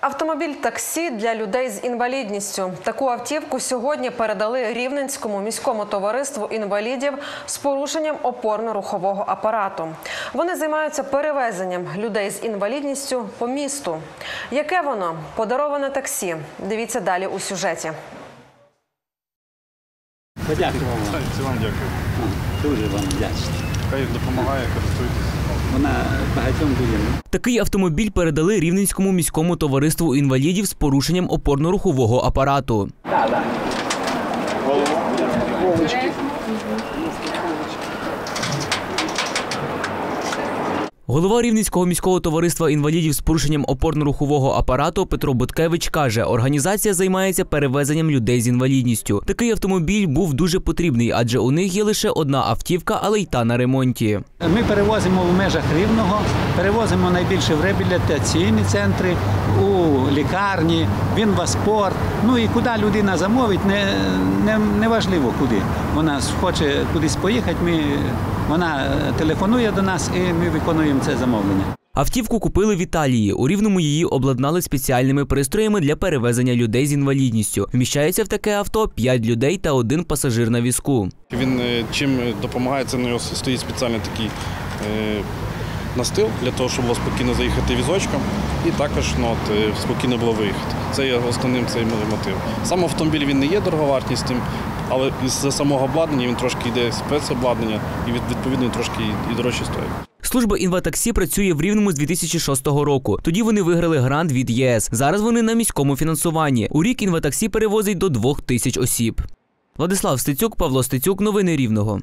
Автомобіль таксі для людей з інвалідністю. Таку автівку сьогодні передали Рівненському міському товариству інвалідів з порушенням опорно-рухового апарату. Вони займаються перевезенням людей з інвалідністю по місту. Яке воно подароване таксі? Дивіться далі у сюжеті. Подякуємо вам. Це вам дякую. Дуже вам вдячний. Хай допомагає, користуйтесь. Вона багатьом людям. Такий автомобіль передали Рівненському міському товариству інвалідів з порушенням опорно-рухового апарату. Голова Рівненського міського товариства інвалідів з порушенням опорно-рухового апарату Петро Буткевич каже, організація займається перевезенням людей з інвалідністю. Такий автомобіль був дуже потрібний, адже у них є лише одна автівка, але й та на ремонті. Ми перевозимо в межах Рівного, перевозимо найбільше в реабілітаційні центри, у лікарні, в інваспорт. Ну і куди людина замовить, не, не, не важливо куди. Вона хоче кудись поїхати, ми, вона телефонує до нас і ми виконуємо це замовлення. Автівку купили в Італії. У рівному її обладнали спеціальними пристроями для перевезення людей з інвалідністю. Вміщається в таке авто 5 людей та один пасажир на візку. Він е, чим допомагає, це на нього стоїть спеціальний такий е, настил для того, щоб було спокійно заїхати візочком і також ну, от, е, спокійно було виїхати. Це є основним цей мотив. Сам автомобіль він не є дороговартістю, але із самого обладнання він трошки йде спецобладнання і відповідно трошки і дорожче стоїть. Служба інватаксі працює в рівному з 2006 року. Тоді вони виграли грант від ЄС. Зараз вони на міському фінансуванні. У рік інватаксі перевозить до двох тисяч осіб. Владислав Стецюк, Павло Стецюк, новини Рівного.